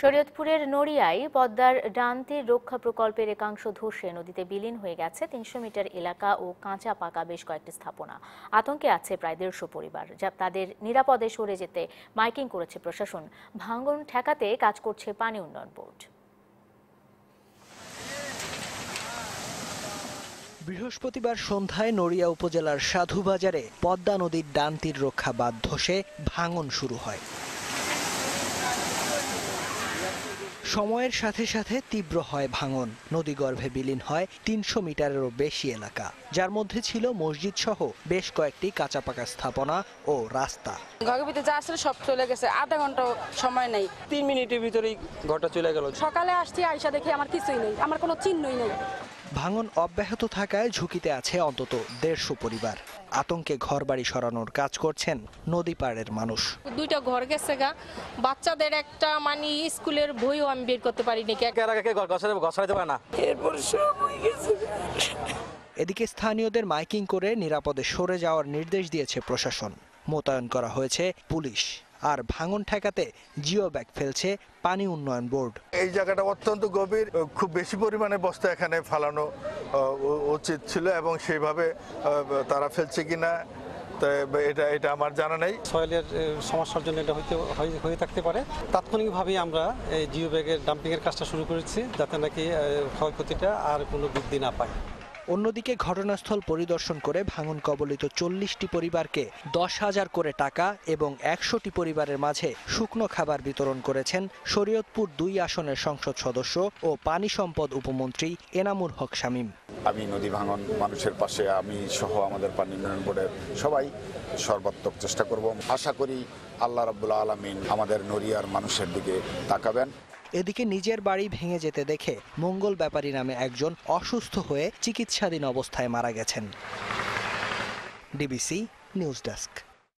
শরীয়তপুরের নড়িয়ায় পদ্মার ডানতির রক্ষা প্রকল্পের একাংশ ধসে। নদীতে বিলীন হয়ে গেছে তিনশো মিটার এলাকা ও কাঁচা পাকা বেশ কয়েকটি স্থাপনা। আতঙ্কে আছে প্রায় দেড়শো পরিবার, যা তাদের নিরাপদে সরে যেতে মাইকিং করেছে প্রশাসন। ভাঙ্গন ঠেকাতে কাজ করছে পানি উন্নয়ন বোর্ড। বৃহস্পতিবার সন্ধ্যায় নড়িয়া উপজেলার সাধুবাজারে পদ্মা নদীর ডানতির রক্ষা বাঁধ ধসে ভাঙন শুরু হয়। সময়ের সাথে সাথে তীব্র হয় ভাঙন। নদীগর্ভে বিলীন হয় তিনশো মিটারেরও বেশি এলাকা। যার মধ্যে ছিল মসজিদ সহ বেশ কয়েকটি কাঁচা পাকা স্থাপনা ও রাস্তা। ঘরের ভিতরে যা আসলে সব চলে গেছে আধা ঘণ্টা সময় নেই। তিন মিনিটের ভিতরেই ঘরটা চলে গেল। সকালে আসছি আইসা দেখি আমার কিছুই নেই আমার কোনো চিহ্নই নেই। ভাঙন অব্যাহত থাকায় ঝুঁকিতে আছে অন্তত দেড়শো পরিবার। আতঙ্কে ঘর বাড়ি সরানোর কাজ করছেন নদী পাড়ের মানুষ। দুইটা ঘর গেছে গা। বাচ্চাদের একটা মানে স্কুলের বইও আমি বের করতে পারিনি এর কে ঘর গছাতে গসা পারে না। এদিকে স্থানীয়দের মাইকিং করে নিরাপদে সরে যাওয়ার নির্দেশ দিয়েছে প্রশাসন। মোতায়েন করা হয়েছে পুলিশ। আর ভাঙন ঠেকাতে জিও ব্যাগ ফেলছে পানি উন্নয়ন বোর্ড। এই জায়গাটা অত্যন্ত গভীর খুব বেশি পরিমাণে বস্তা এখানে ফালানো উচিত ছিল এবং সেইভাবে তারা ফেলছে কিনা তা এটা এটা আমার জানা নেই। সয়েলের সমস্যার জন্য এটা হইতে হয়ে- হয়ে থাকতে পারে। তাৎক্ষণিকভাবেই আমরা এই জিও ব্যাগের ডাম্পিংয়ের কাজটা শুরু করেছি যাতে নাকি ক্ষয়ক্ষতিটা আর কোনো বৃদ্ধি না পায়। অন্যদিকে ঘটনাস্থল পরিদর্শন করে ভাঙন কবলিত চল্লিশটি পরিবারকে দশ হাজার করে টাকা এবং একশোটি পরিবারের মাঝে শুকনো খাবার বিতরণ করেছেন শরীয়তপুর দুই আসনের সংসদ সদস্য ও পানি সম্পদ উপমন্ত্রী এনামুর হক শামীম। আমি নদী ভাঙন মানুষের পাশে, আমি সহ আমাদের পানি উন্নয়ন বোর্ডের সবাই সর্বাত্মক চেষ্টা করব। আশা করি আল্লাহ রাব্বুল আলমিন আমাদের নড়িয়ার মানুষের দিকে তাকাবেন। এদিকে নিজের বাড়ি ভেঙে যেতে দেখে মঙ্গল ব্যাপারী নামে একজন অসুস্থ হয়ে চিকিৎসাধীন অবস্থায় মারা গেছেন। DBC news desk.